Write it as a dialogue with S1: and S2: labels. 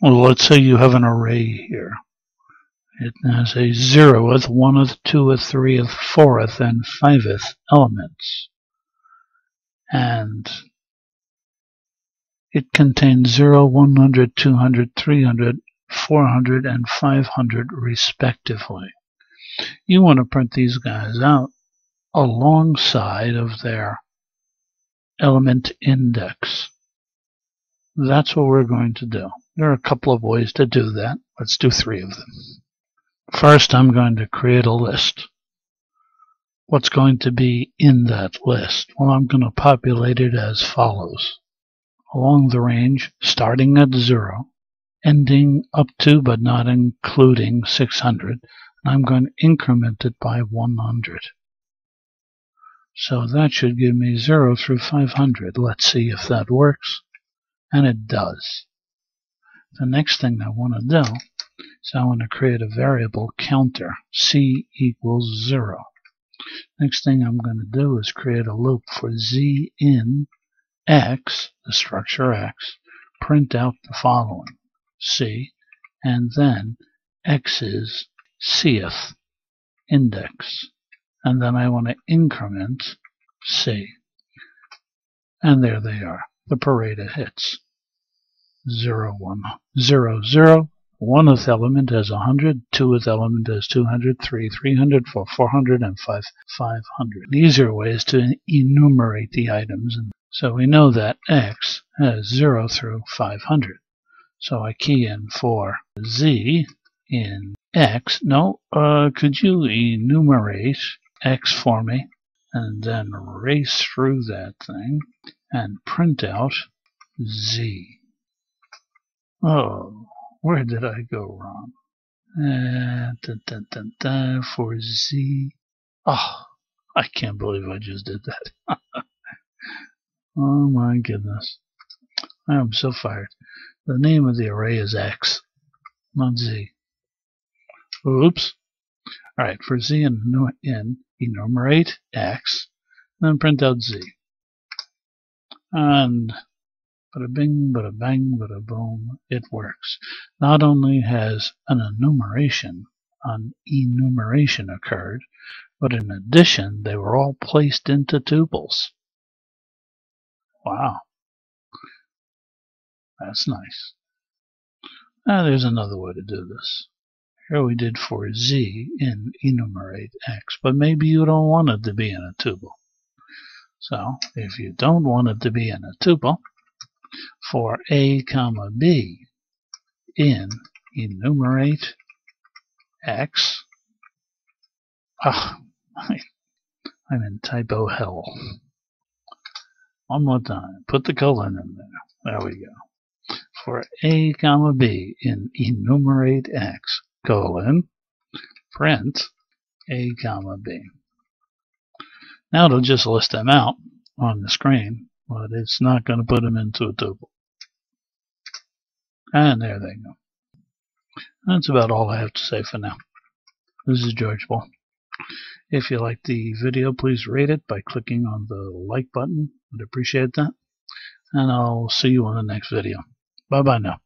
S1: Well, let's say you have an array here. It has a zeroth, oneth, twoeth, threeth, fourth, and fiveth elements. And it contains 0, 100, 200, 300, 400, and 500 respectively. You want to print these guys out alongside of their element index. That's what we're going to do. There are a couple of ways to do that. Let's do three of them. First, I'm going to create a list. What's going to be in that list? Well, I'm going to populate it as follows. Along the range, starting at 0, ending up to but not including 600, and I'm going to increment it by 100. So that should give me 0 through 500. Let's see if that works. And it does. The next thing I want to do is I want to create a variable counter, c equals 0. Next thing I'm going to do is create a loop for z in x, the structure x, print out the following, c, and then x is cth index. And then I want to increment c. And there they are, the parade of hits. 0, 1, 0, 0. Oneth element has 100, twoeth element has 200, 3, 300, 4, 400, and 5, 500. The easier way is to enumerate the items. And so we know that x has 0 through 500. So I key in for z in x. No, uh, could you enumerate x for me? And then race through that thing and print out z. Oh, where did I go wrong? Eh, dun, dun, dun, dun, for Z. Oh, I can't believe I just did that. oh my goodness. I am so fired. The name of the array is X, not Z. Oops. Alright, for Z and in, enumerate X, then print out Z. And Bada bing, bada bang, bada boom, it works. Not only has an enumeration, an enumeration occurred, but in addition, they were all placed into tuples. Wow. That's nice. Now there's another way to do this. Here we did for z in enumerate x, but maybe you don't want it to be in a tuple. So if you don't want it to be in a tuple, for a comma b in enumerate x. Ah, I'm in typo hell. One more time. Put the colon in there. There we go. For a comma b in enumerate x colon print a comma b. Now it'll just list them out on the screen but it's not going to put them into a tuple. And there they go. That's about all I have to say for now. This is George Boole. If you like the video, please rate it by clicking on the like button. I'd appreciate that. And I'll see you on the next video. Bye bye now.